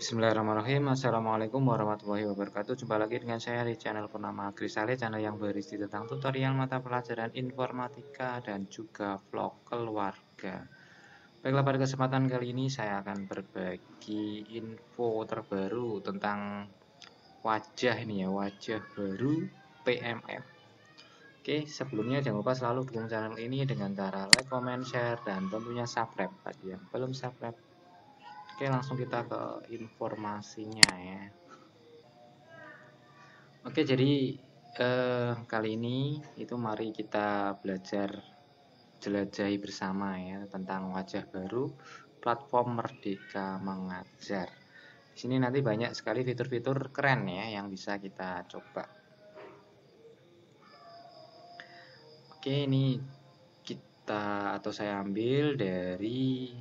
Bismillahirrahmanirrahim. Assalamualaikum warahmatullahi wabarakatuh. Jumpa lagi dengan saya di channel Purnama Agrisale Channel yang berisi tentang tutorial mata pelajaran informatika dan juga vlog keluarga. Baiklah pada kesempatan kali ini saya akan berbagi info terbaru tentang wajah ini ya Wajah baru PMM Oke sebelumnya jangan lupa selalu dukung channel ini dengan cara like, comment, share, dan tentunya subscribe. Bagi yang belum subscribe Oke langsung kita ke informasinya ya. Oke jadi eh, kali ini itu mari kita belajar jelajahi bersama ya tentang wajah baru platform Merdeka Mengajar. Di sini nanti banyak sekali fitur-fitur keren ya yang bisa kita coba. Oke ini kita atau saya ambil dari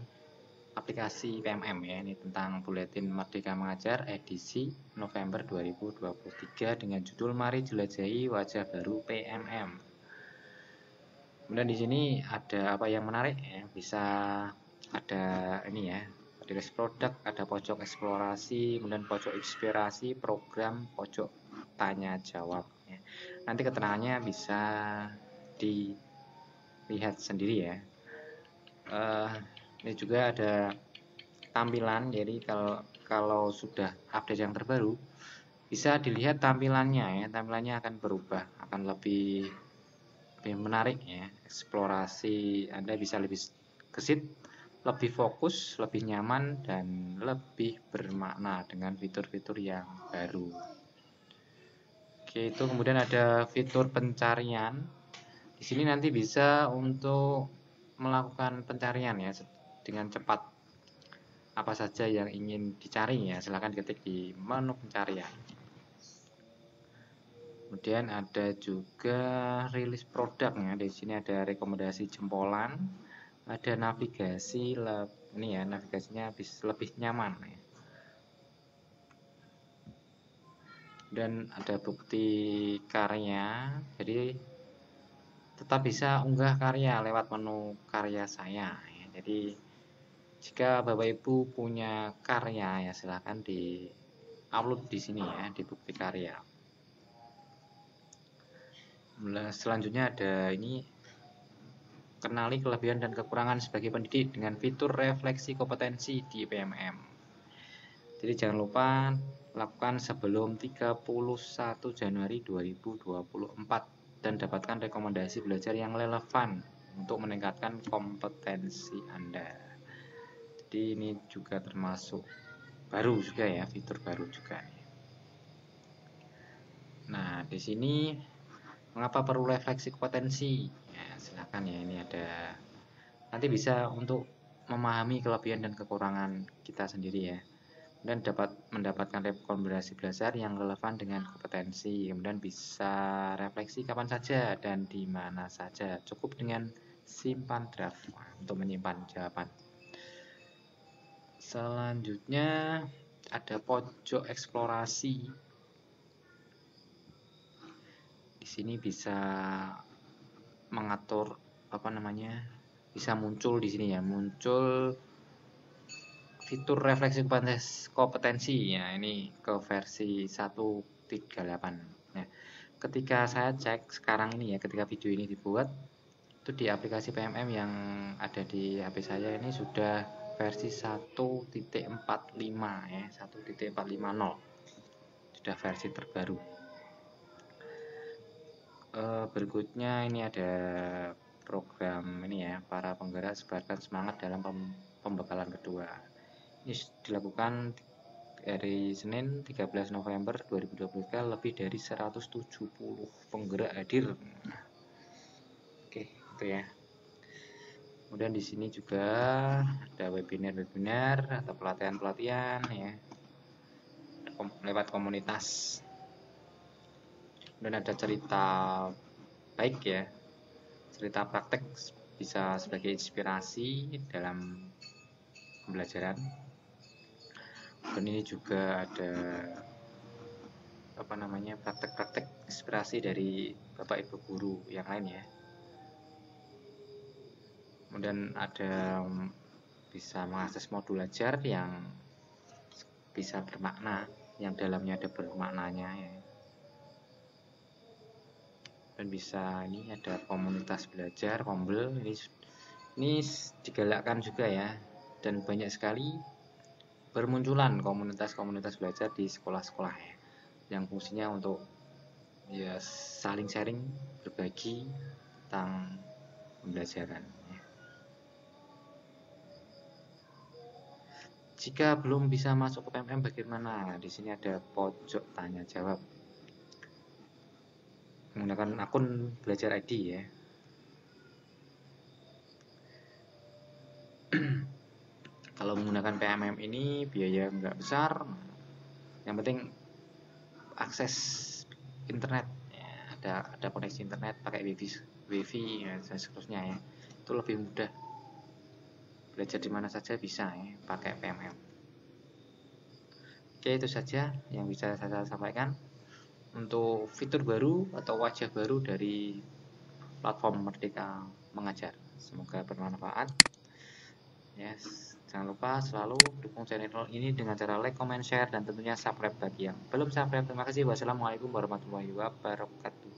aplikasi PMM ya ini tentang buletin Merdeka Mengajar edisi November 2023 dengan judul Mari Jelajahi Wajah Baru PMM. Kemudian di sini ada apa yang menarik ya bisa ada ini ya rilis produk ada pojok eksplorasi kemudian pojok inspirasi program pojok tanya jawab ya. nanti keterangannya bisa dilihat sendiri ya uh, ini juga ada tampilan jadi kalau kalau sudah update yang terbaru bisa dilihat tampilannya ya. Tampilannya akan berubah akan lebih lebih menarik ya. Eksplorasi Anda bisa lebih kesit lebih fokus lebih nyaman dan lebih bermakna dengan fitur-fitur yang baru. Oke itu kemudian ada fitur pencarian. Di sini nanti bisa untuk melakukan pencarian ya dengan cepat. Apa saja yang ingin dicari? Ya silahkan ketik di menu pencarian. Kemudian ada juga rilis produk ya. Di sini ada rekomendasi jempolan ada navigasi ini ya navigasinya lebih nyaman ya. dan ada bukti karya. Jadi tetap bisa unggah karya lewat menu karya saya ya. jadi jika Bapak Ibu punya karya ya silahkan di upload di sini ya di bukti karya. Nah, selanjutnya ada ini kenali kelebihan dan kekurangan sebagai pendidik dengan fitur refleksi kompetensi di PMM. Jadi jangan lupa lakukan sebelum 31 Januari 2024 dan dapatkan rekomendasi belajar yang relevan untuk meningkatkan kompetensi Anda jadi ini juga termasuk baru juga ya fitur baru juga nah di sini mengapa perlu refleksi kompetensi? Ya silakan ya ini ada. Nanti bisa untuk memahami kelebihan dan kekurangan kita sendiri ya. Dan dapat mendapatkan rekomendasi belajar yang relevan dengan kompetensi kemudian bisa refleksi kapan saja dan di mana saja. Cukup dengan simpan draft untuk menyimpan jawaban selanjutnya ada pojok eksplorasi. Di sini bisa mengatur apa namanya bisa muncul di sini ya muncul fitur refleksi kompetensi ya ini ke versi 138 ya ketika saya cek sekarang ini ya ketika video ini dibuat itu di aplikasi PMM yang ada di HP saya ini sudah versi 1.45 ya 1.450 sudah versi terbaru. E, berikutnya ini ada program ini ya para penggerak sebarkan semangat dalam pembekalan kedua. Ini dilakukan dari Senin 13 November 2023 lebih dari 170 penggerak hadir. Nah, oke itu ya kemudian di sini juga ada webinar-webinar atau pelatihan-pelatihan ya. Lewat komunitas. Dan ada cerita baik ya. Cerita praktek bisa sebagai inspirasi dalam pembelajaran. Dan ini juga ada apa namanya praktek-praktek inspirasi dari bapak ibu guru yang lain ya kemudian ada bisa mengakses modul ajar yang bisa bermakna yang dalamnya ada bermaknanya ya. Dan bisa ini ada komunitas belajar kombel. Ini ini digalakkan juga ya. Dan banyak sekali bermunculan komunitas-komunitas belajar di sekolah-sekolah ya. Yang fungsinya untuk ya saling sharing berbagi tentang pembelajaran ya. Jika belum bisa masuk ke PMM bagaimana? Di sini ada pojok tanya jawab. Menggunakan akun belajar ID ya. Kalau menggunakan PMM ini biaya nggak besar. Yang penting akses internet ya, ada ada koneksi internet pakai wifi wifi ya, dan seterusnya ya itu lebih mudah belajar di mana saja bisa ya pakai PMM oke itu saja yang bisa saya sampaikan untuk fitur baru atau wajah baru dari platform Merdeka Mengajar. Semoga bermanfaat. Yes jangan lupa selalu dukung channel ini dengan cara like, comment, share dan tentunya subscribe bagi yang belum subscribe. Terima kasih. Wassalamualaikum warahmatullahi wabarakatuh